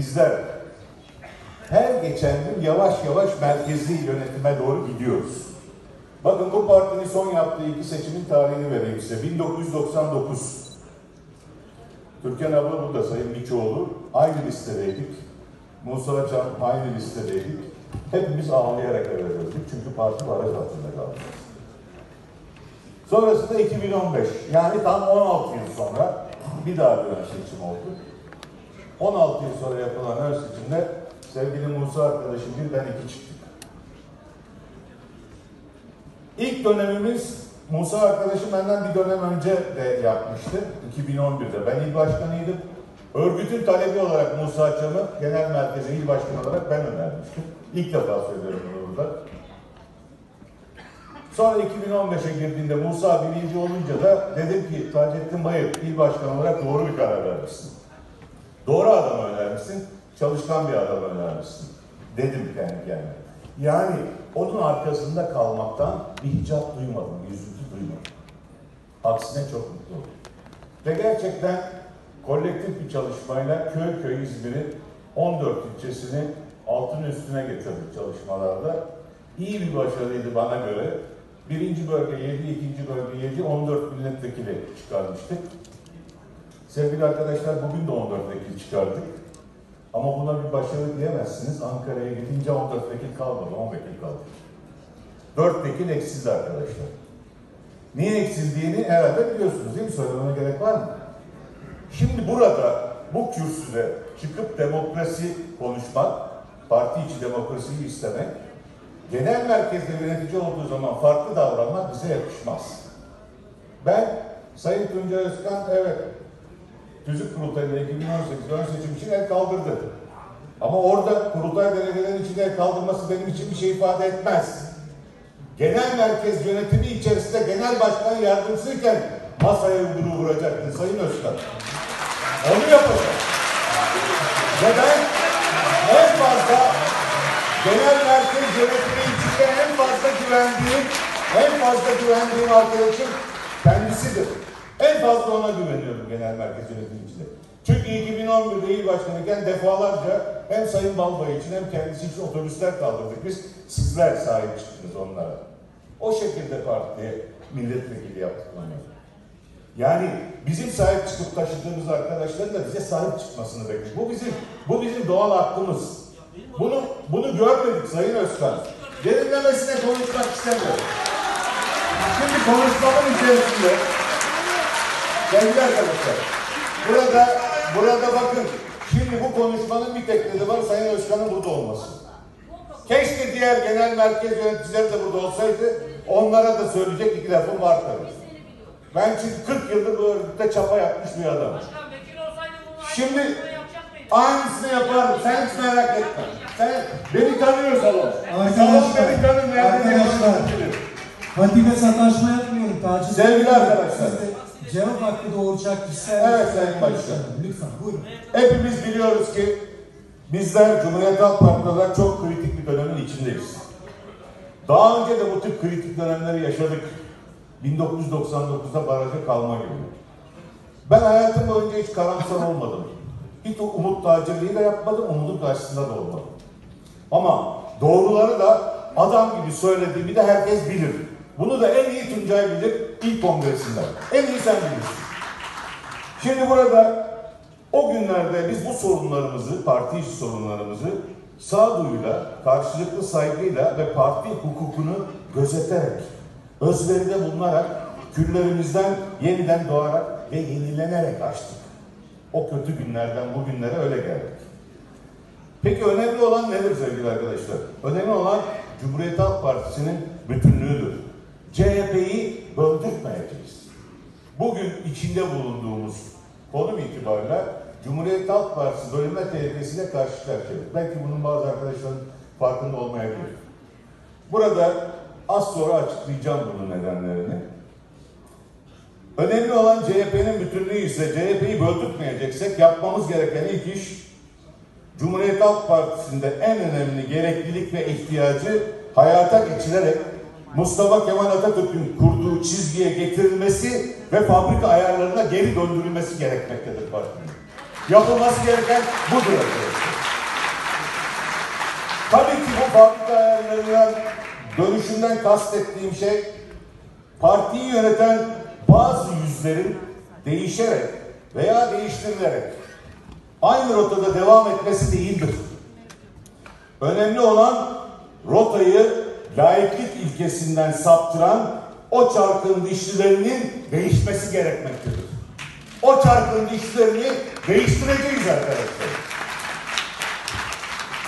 bizler her geçen gün yavaş yavaş merkezi yönetime doğru gidiyoruz. Bakın bu partinin son yaptığı iki seçimin tarihini vereyim size. 1999. Türkan abla burada Sayın Miçoğlu. Aynı listedeydik. Musa Can aynı listedeydik. Hepimiz ağlayarak eve döndük. Çünkü parti baraj altında kaldı. Sonrasında 2015. Yani tam 16 yıl sonra bir daha bir seçim oldu. 16 yıl sonra yapılan her seçimde sevgili Musa arkadaşım bir ben iki çıktık. İlk dönemimiz Musa arkadaşım benden bir dönem önce de yapmıştı. 2011'de. Ben il başkanıydım. Örgütün talebi olarak Musa Çam'ı genel merkeze il başkanı olarak ben önermiştim. İlk defa söylüyorum bunu burada. Sonra 2015'e girdiğinde Musa birinci olunca da dedim ki Taceddin Bayır il başkanı olarak doğru bir karar vermişsin. Doğru adamı önermişsin, çalışkan bir adamı önermişsin. Dedim kendi kendime. Yani onun arkasında kalmaktan bir hicap duymadım, bir üzüntü duymadım. Aksine çok mutlu oldum. Ve gerçekten kolektif bir çalışmayla köy köy İzmir'in 14 ilçesini altın üstüne getirdik çalışmalarda. İyi bir başarıydı bana göre. Birinci bölge 7, ikinci bölge 7, 14 milletvekili çıkarmıştık. Sevgili arkadaşlar bugün de 14 vekil çıkardık. Ama buna bir başarı diyemezsiniz. Ankara'ya gidince 14 vekil kalmadı, 10 vekil kaldı. 4 vekil eksildi arkadaşlar. Niye eksildiğini herhalde biliyorsunuz değil mi? Söylememe gerek var mı? Şimdi burada bu kürsüde çıkıp demokrasi konuşmak, parti içi demokrasiyi istemek, genel merkezde yönetici olduğu zaman farklı davranmak bize yakışmaz. Ben Sayın Tuncay Özkan evet Tüzük Kurultayı'nda 2018 ön seçim için el kaldırdı. Ama orada kurultay delegelerinin içinde el kaldırması benim için bir şey ifade etmez. Genel merkez yönetimi içerisinde genel başkan yardımcısıyken masaya yumruğu vuracaktı Sayın Özkan. Onu yapacak. Ve ben en fazla genel merkez yönetimi içinde en fazla güvendiğim, en fazla güvendiğim arkadaşım kendisidir. En fazla ona güveniyorum genel merkez yönetimi içinde. Çünkü 2011'de il başkanıyken defalarca hem Sayın Balbay için hem kendisi için otobüsler kaldırdık biz. Sizler sahip çıktınız onlara. O şekilde partiye milletvekili yaptık onları. Yani bizim sahip çıkıp taşıdığımız arkadaşların da bize sahip çıkmasını bekliyoruz. Bu bizim bu bizim doğal hakkımız. Bunu bunu görmedik Sayın Özkan. Derinlemesine konuşmak istemiyorum. Şimdi konuşmamın içerisinde sevgili arkadaşlar burada burada bakın şimdi bu konuşmanın bir tek nedeni var Sayın Özkan'ın burada olması. Keşke diğer genel merkez yöneticileri de burada olsaydı onlara da söyleyecek iki lafım var tabii. Ben çünkü 40 yıldır bu örgütte çapa yapmış bir adamım. Şimdi aynısını yaparım. Sen hiç merak etme. Sen beni tanıyor salon. Salon Arkadaşlar, beni tanır. Nerede arkadaşlar. Hatice sataşma yapmıyorum. Taciz Sevgili arkadaşlar. Cevap hakkı doğuracak kişisel. Evet, Sayın Başkan. Lütfen buyurun. Hepimiz biliyoruz ki bizler Cumhuriyet Halk Partisi olarak çok kritik bir dönemin içindeyiz. Daha önce de bu tip kritik dönemleri yaşadık. 1999'da baraja kalma gibi. Ben hayatım boyunca hiç karamsar olmadım. Hiç umut tacirliği de yapmadım, umudun karşısında da olmadım. Ama doğruları da adam gibi söylediğimi de herkes bilir. Bunu da en iyi Tuncay bilir ilk kongresinden. En iyi sen bilirsin. Şimdi burada o günlerde biz bu sorunlarımızı, parti içi sorunlarımızı sağduyuyla, karşılıklı saygıyla ve parti hukukunu gözeterek, özveride bulunarak, küllerimizden yeniden doğarak ve yenilenerek açtık. O kötü günlerden bugünlere öyle geldik. Peki önemli olan nedir sevgili arkadaşlar? Önemli olan Cumhuriyet Halk Partisi'nin bütünlüğüdür. CHP'yi böldürtmeyeceğiz. Bugün içinde bulunduğumuz konum itibariyle Cumhuriyet Halk Partisi bölünme tehlikesiyle karşı karşıyayız. Belki bunun bazı arkadaşların farkında olmayabilir. Burada az sonra açıklayacağım bunun nedenlerini. Önemli olan CHP'nin bütünlüğü ise CHP'yi böldürtmeyeceksek yapmamız gereken ilk iş Cumhuriyet Halk Partisi'nde en önemli gereklilik ve ihtiyacı hayata geçirerek Mustafa Kemal Atatürk'ün kurduğu çizgiye getirilmesi ve fabrika ayarlarına geri döndürülmesi gerekmektedir partinin. Yapılması gereken budur arkadaşlar. Tabii ki bu fabrika ayarlarından dönüşünden kastettiğim şey partiyi yöneten bazı yüzlerin değişerek veya değiştirilerek aynı rotada devam etmesi değildir. Önemli olan rotayı laiklik ilkesinden saptıran o çarkın dişlilerinin değişmesi gerekmektedir. O çarkın dişlerini değiştireceğiz arkadaşlar.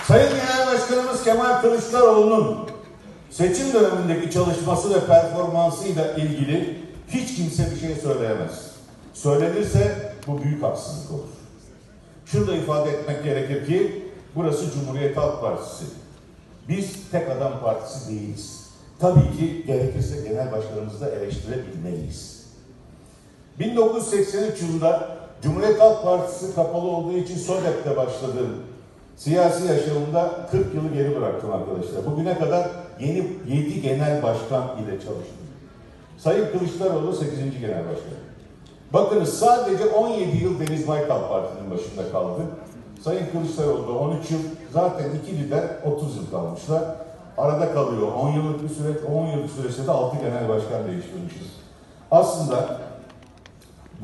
Sayın Genel Başkanımız Kemal Kılıçdaroğlu'nun seçim dönemindeki çalışması ve performansıyla ilgili hiç kimse bir şey söyleyemez. Söylenirse bu büyük haksızlık olur. Şunu da ifade etmek gerekir ki burası Cumhuriyet Halk Partisi. Biz tek adam partisi değiliz. Tabii ki gerekirse genel başkanımızı da eleştirebilmeliyiz. 1983 yılında Cumhuriyet Halk Partisi kapalı olduğu için SODEP'te başladığım siyasi yaşamımda 40 yılı geri bıraktım arkadaşlar. Bugüne kadar yeni 7 genel başkan ile çalıştım. Sayın Kılıçdaroğlu 8. genel başkan. Bakınız sadece 17 yıl Deniz Baykal Parti'nin başında kaldı. Sayın Kılıçdaroğlu da 13 yıl, zaten iki lider 30 yıl kalmışlar. Arada kalıyor 10 yıllık bir süreç, 10 yıllık süreçte de 6 genel başkan değiştirmişiz. Aslında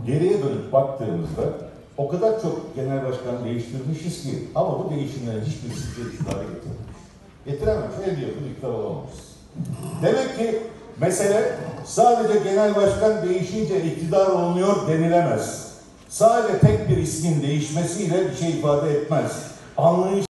geriye dönüp baktığımızda o kadar çok genel başkan değiştirmişiz ki ama bu değişimlerin hiçbirisi bize iktidara getirmemiş. Getiremez. El yapın iktidar olamamışız. Demek ki mesele sadece genel başkan değişince iktidar olunuyor denilemez. Sadece tek bir ismin değişmesiyle bir şey ifade etmez. Anlayış